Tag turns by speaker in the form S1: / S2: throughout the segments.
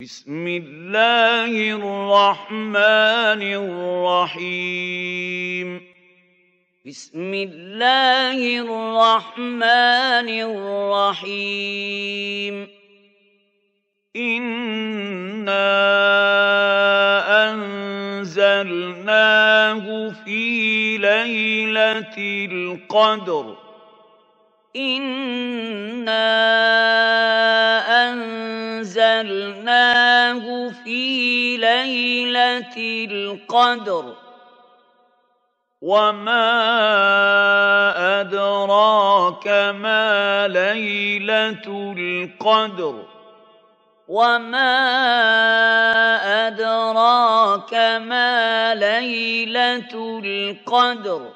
S1: بسم الله الرحمن الرحيم.
S2: بسم الله الرحمن الرحيم.
S1: إنا أنزلناه في ليلة القدر.
S2: إنا أنزلناه في ليلة القدر.
S1: وما أدراك ما ليلة القدر.
S2: وما أدراك ما ليلة القدر.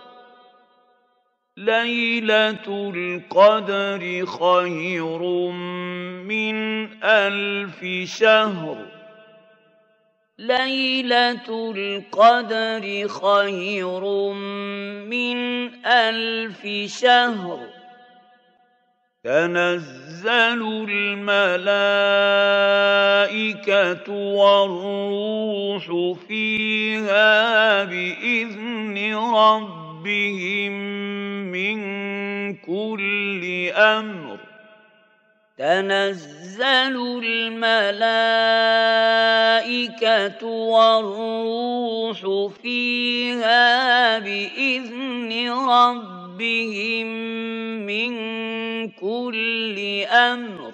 S1: ليلة القدر خير من ألف شهر.
S2: ليلة القدر خير من ألف شهر.
S1: تنزل الملائكة والروح فيها بإذن ربهم من كل أمر.
S2: تنزل الملائكة والروح فيها بإذن ربهم من كل أمر.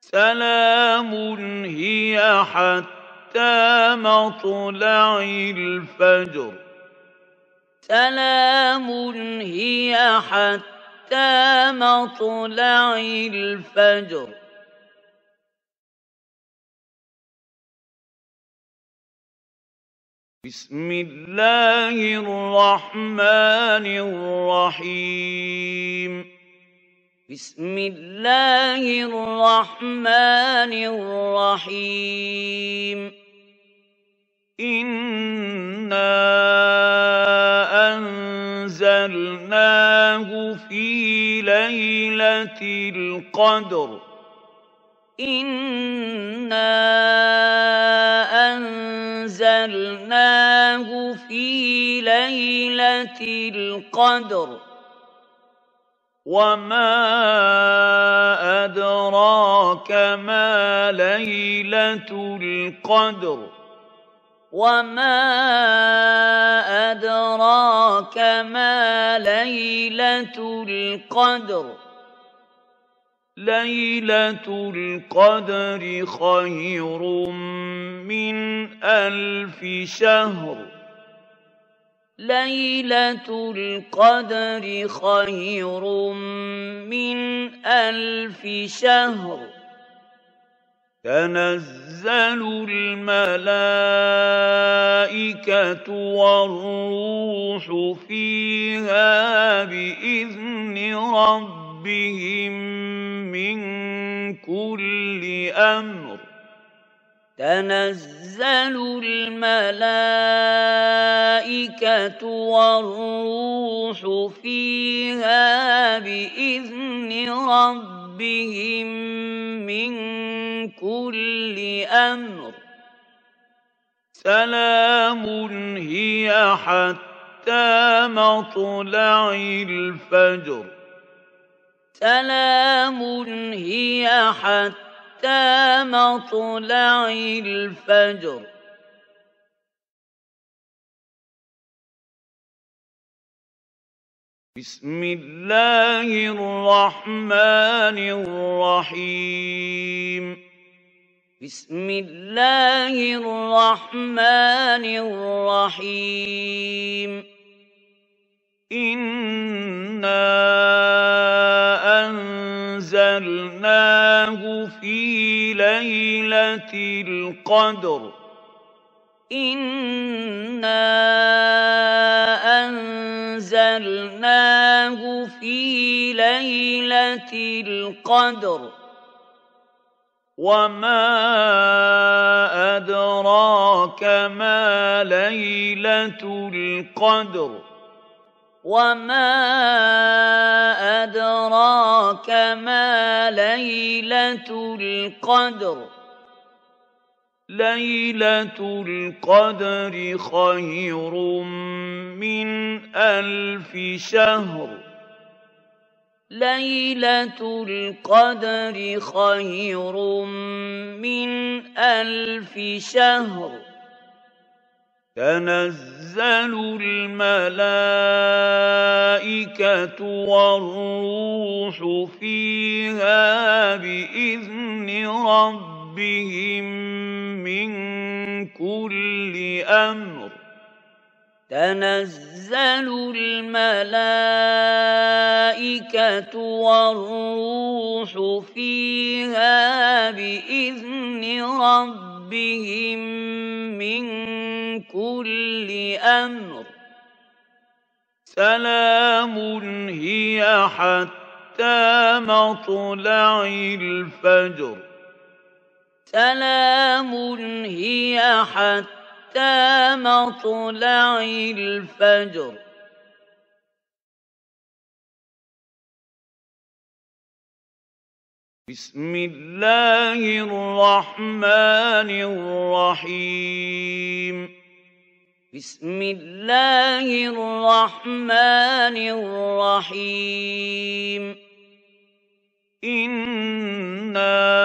S1: سلام هي حتى مطلع الفجر.
S2: سلام هي حتى مطلع الفجر.
S1: بسم الله الرحمن الرحيم.
S2: بسم الله الرحمن الرحيم.
S1: إِنَّا أنزلناه في ليلة القدر.
S2: إنا أنزلناه في ليلة القدر.
S1: وما أدراك ما ليلة القدر.
S2: وما أدراك ما ليلة القدر
S1: ليلة القدر خير من ألف شهر
S2: ليلة القدر خير من ألف شهر
S1: تنزل الملائكة والروح فيها بإذن ربهم من كل أمر.
S2: تنزل الملائكة والروح فيها بإذن ربهم من كل أمر
S1: سلام هي حتى مطلع الفجر
S2: سلام هي حتى مطلع الفجر
S1: بسم الله الرحمن الرحيم
S2: بسم الله الرحمن الرحيم.
S1: إنا أنزلناه في ليلة القدر.
S2: إنا أنزلناه في ليلة القدر.
S1: وما أدراك ما ليلة القدر
S2: وما أدراك ما ليلة القدر
S1: ليلة القدر خير من ألف شهر
S2: ليلة القدر خير من ألف شهر.
S1: تنزل الملائكة والروح فيها بإذن ربهم من كل أمر.
S2: تنزل الملائكة والروح فيها بإذن ربهم من كل أمر.
S1: سلام هي حتى مطلع الفجر.
S2: سلام هي حتى مطلع الفجر.
S1: بسم الله الرحمن الرحيم.
S2: بسم الله الرحمن الرحيم.
S1: إِنَّا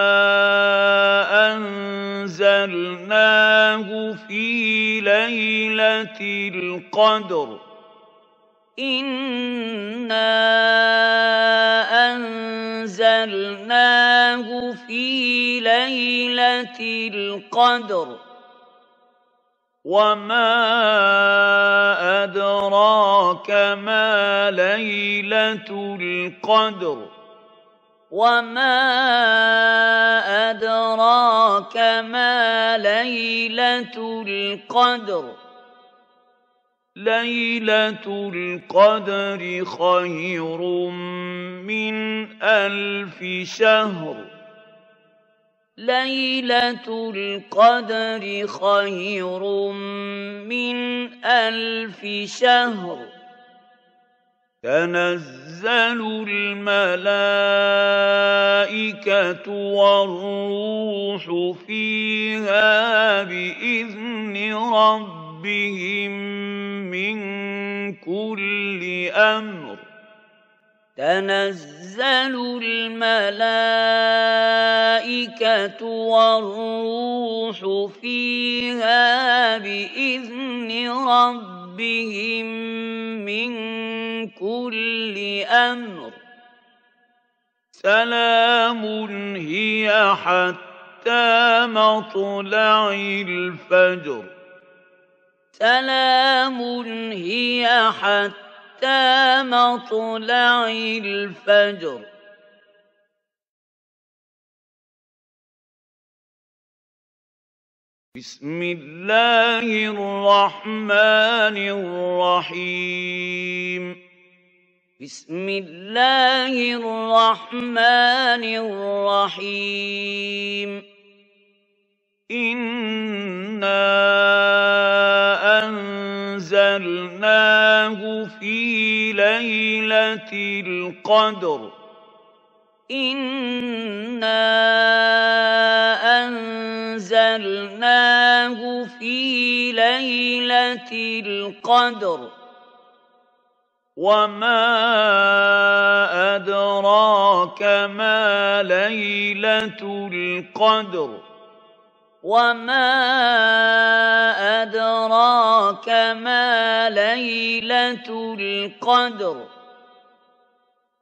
S1: أنزلناه في ليلة القدر.
S2: إنا أنزلناه في ليلة القدر.
S1: وما أدراك ما ليلة القدر.
S2: وما أدراك ما ليلة القدر
S1: ليلة القدر خير من ألف شهر.
S2: ليلة القدر خير من ألف شهر.
S1: تنزل الملائكة والروح فيها بإذن ربهم من كل أمر.
S2: تنزل الملائكة والروح فيها بإذن ربهم من كل أمر
S1: سلام هي حتى مطلع الفجر
S2: سلام هي حتى مطلع الفجر
S1: بسم الله الرحمن الرحيم.
S2: بسم الله الرحمن الرحيم.
S1: إنا أنزلناه في ليلة القدر.
S2: إنا أنزلناه في ليلة القدر
S1: وما أدراك ما ليلة القدر
S2: وما أدراك ما ليلة القدر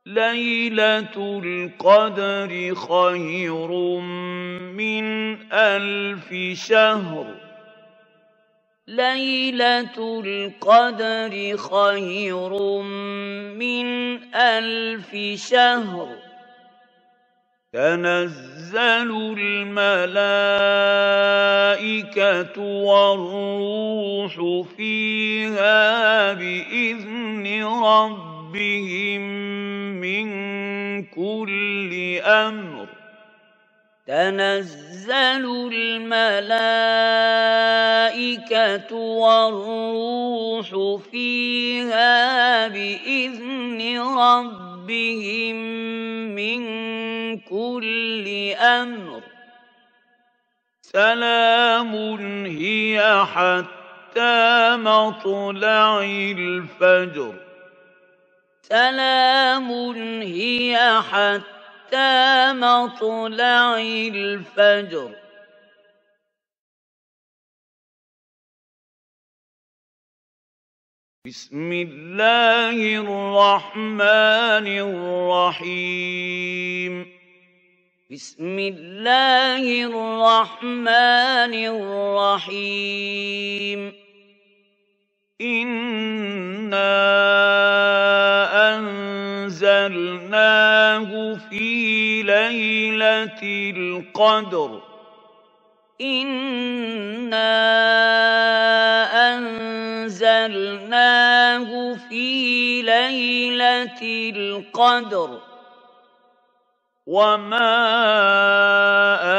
S1: ليلة القدر خير من ألف شهر.
S2: ليلة القدر خير من ألف شهر.
S1: تنزل الملائكة والروح فيها بإذن ربهم من كل أمر.
S2: تنزل الملائكة والروح فيها بإذن ربهم من كل أمر.
S1: سلام هي حتى مطلع الفجر.
S2: سلام هي حتى مطلع الفجر.
S1: بسم الله الرحمن الرحيم.
S2: بسم الله الرحمن الرحيم.
S1: إنا أنزلناه في ليلة القدر.
S2: إنا أنزلناه في ليلة القدر.
S1: وما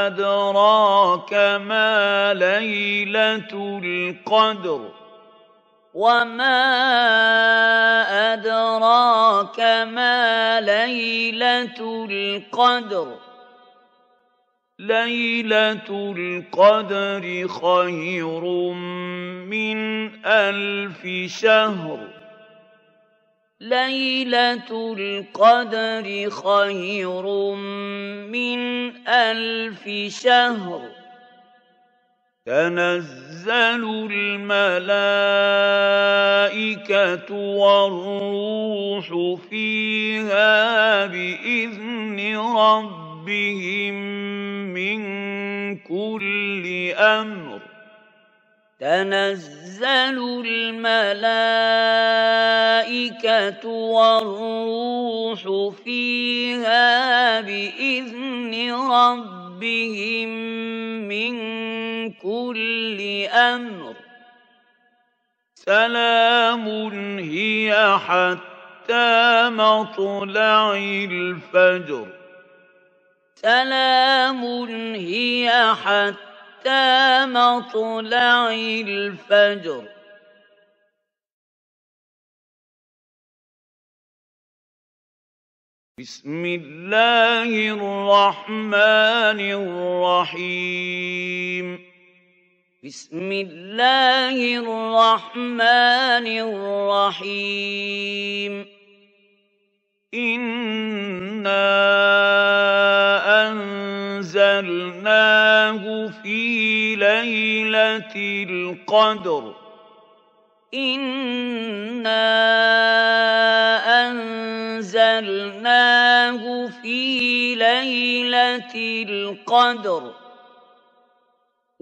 S1: أدراك ما ليلة القدر.
S2: وما أدراك ما ليلة القدر
S1: ليلة القدر خير من ألف شهر
S2: ليلة القدر خير من ألف شهر
S1: تنزل الملائكة والروح فيها بإذن ربهم من كل أمر.
S2: تنزل الملائكة والروح فيها بإذن ربهم من كل أمر
S1: سلام هي حتى مطلع الفجر
S2: سلام هي حتى مطلع الفجر
S1: بسم الله الرحمن الرحيم
S2: بسم الله الرحمن الرحيم.
S1: إِنَّا أنزلناه في ليلة القدر.
S2: إنا أنزلناه في ليلة القدر.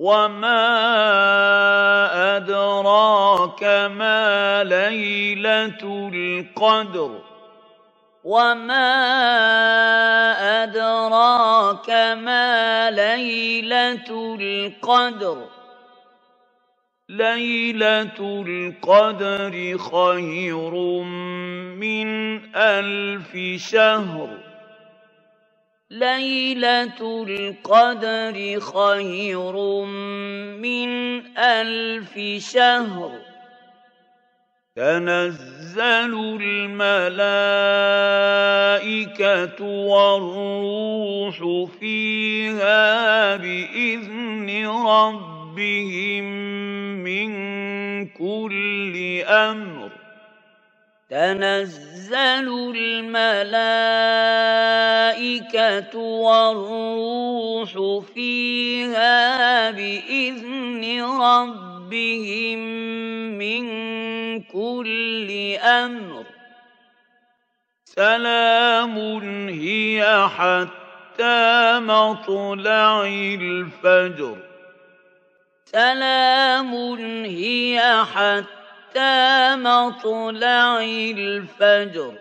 S1: وما أدراك ما ليلة القدر
S2: وما أدراك ما ليلة القدر
S1: ليلة القدر خير من ألف شهر
S2: ليلة القدر خير من ألف شهر.
S1: تنزل الملائكة والروح فيها بإذن ربهم من كل أمر.
S2: تنزل الملائكة والروح فيها بإذن ربهم من كل أمر.
S1: سلام هي حتى مطلع الفجر.
S2: سلام هي حتى مطلع الفجر.